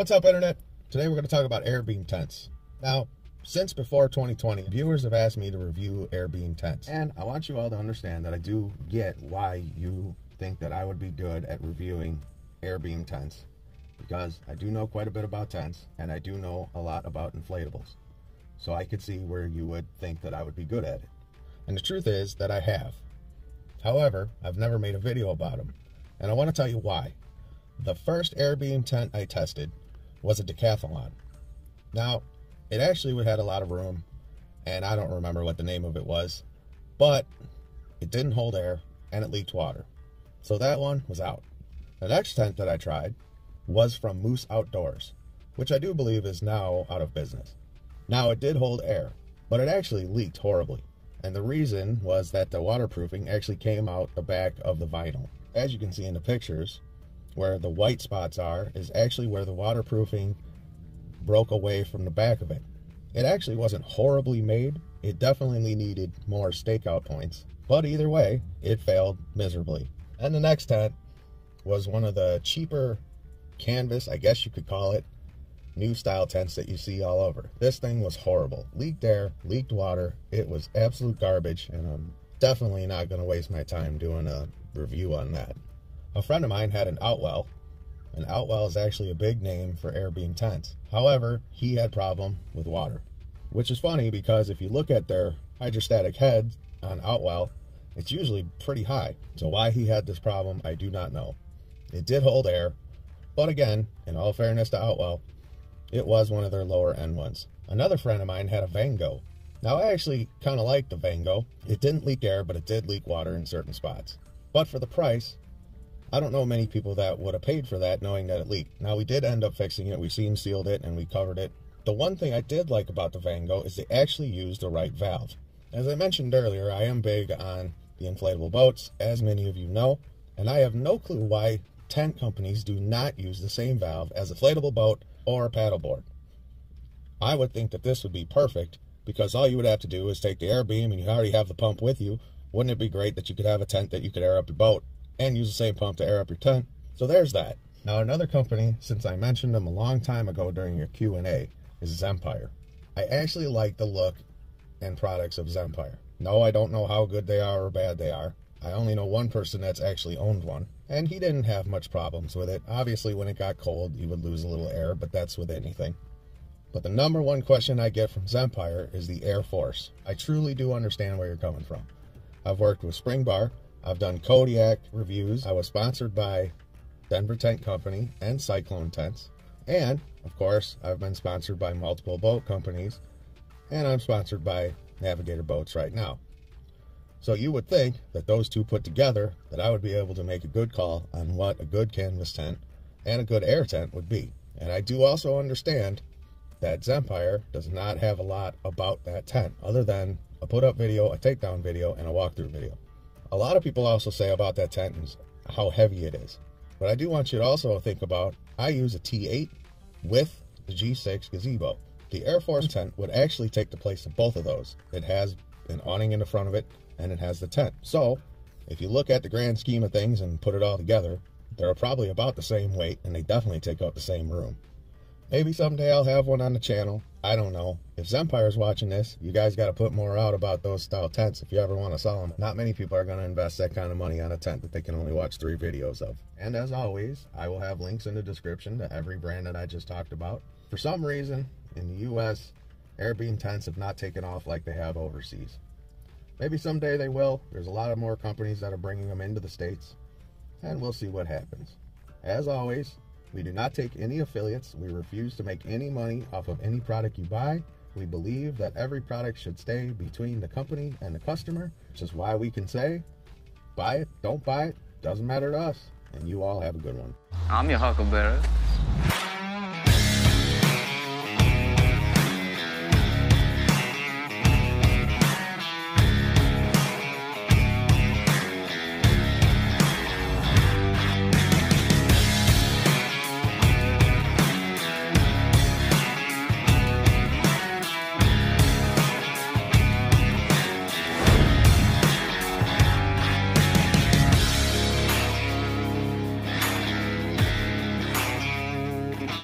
What's up, Internet? Today we're going to talk about Airbeam tents. Now, since before 2020, viewers have asked me to review Airbeam tents. And I want you all to understand that I do get why you think that I would be good at reviewing Airbeam tents. Because I do know quite a bit about tents, and I do know a lot about inflatables. So I could see where you would think that I would be good at it. And the truth is that I have. However, I've never made a video about them. And I want to tell you why. The first Airbeam tent I tested was a decathlon. Now, it actually had a lot of room, and I don't remember what the name of it was, but it didn't hold air and it leaked water. So that one was out. The next tent that I tried was from Moose Outdoors, which I do believe is now out of business. Now, it did hold air, but it actually leaked horribly. And the reason was that the waterproofing actually came out the back of the vinyl. As you can see in the pictures, where the white spots are is actually where the waterproofing broke away from the back of it. It actually wasn't horribly made. It definitely needed more stakeout points. But either way, it failed miserably. And the next tent was one of the cheaper canvas, I guess you could call it, new style tents that you see all over. This thing was horrible. Leaked air, leaked water. It was absolute garbage, and I'm definitely not going to waste my time doing a review on that. A friend of mine had an Outwell, and Outwell is actually a big name for Airbeam tents. However, he had problem with water, which is funny because if you look at their hydrostatic head on Outwell, it's usually pretty high. So why he had this problem, I do not know. It did hold air, but again, in all fairness to Outwell, it was one of their lower end ones. Another friend of mine had a Vango. Now, I actually kind of liked the Vango. It didn't leak air, but it did leak water in certain spots. But for the price, I don't know many people that would have paid for that knowing that it leaked. Now, we did end up fixing it. We seam sealed it and we covered it. The one thing I did like about the Vango is they actually used the right valve. As I mentioned earlier, I am big on the inflatable boats, as many of you know, and I have no clue why tent companies do not use the same valve as a inflatable boat or a paddleboard. I would think that this would be perfect because all you would have to do is take the air beam and you already have the pump with you. Wouldn't it be great that you could have a tent that you could air up your boat and use the same pump to air up your tent? So there's that. Now another company, since I mentioned them a long time ago during your Q&A, is Zempire. I actually like the look and products of Zempire. No, I don't know how good they are or bad they are. I only know one person that's actually owned one, and he didn't have much problems with it. Obviously, when it got cold, you would lose a little air, but that's with anything. But the number one question I get from Zempire is the Air Force. I truly do understand where you're coming from. I've worked with Springbar, I've done Kodiak reviews, I was sponsored by Denver Tent Company and Cyclone Tents, and of course, I've been sponsored by multiple boat companies, and I'm sponsored by Navigator Boats right now. So you would think that those two put together, that I would be able to make a good call on what a good canvas tent and a good air tent would be. And I do also understand that Zempire does not have a lot about that tent other than a put up video, a takedown video, and a walkthrough video. A lot of people also say about that tent is how heavy it is. But I do want you to also think about I use a T8 with the G6 gazebo. The Air Force mm-hmm. tent would actually take the place of both of those. It has an awning in the front of it and it has the tent. So if you look at the grand scheme of things and put it all together, they're probably about the same weight and they definitely take up the same room. Maybe someday I'll have one on the channel. I don't know. If Zempire's watching this, you guys got to put more out about those style tents if you ever want to sell them. Not many people are going to invest that kind of money on a tent that they can only watch three videos of. And as always, I will have links in the description to every brand that I just talked about. For some reason, in the U.S., Airbeam tents have not taken off like they have overseas. Maybe someday they will. There's a lot of more companies that are bringing them into the States, and we'll see what happens. As always, we do not take any affiliates. We refuse to make any money off of any product you buy. We believe that every product should stay between the company and the customer, which is why we can say, buy it, don't buy it, doesn't matter to us. And you all have a good one. I'm your huckleberry.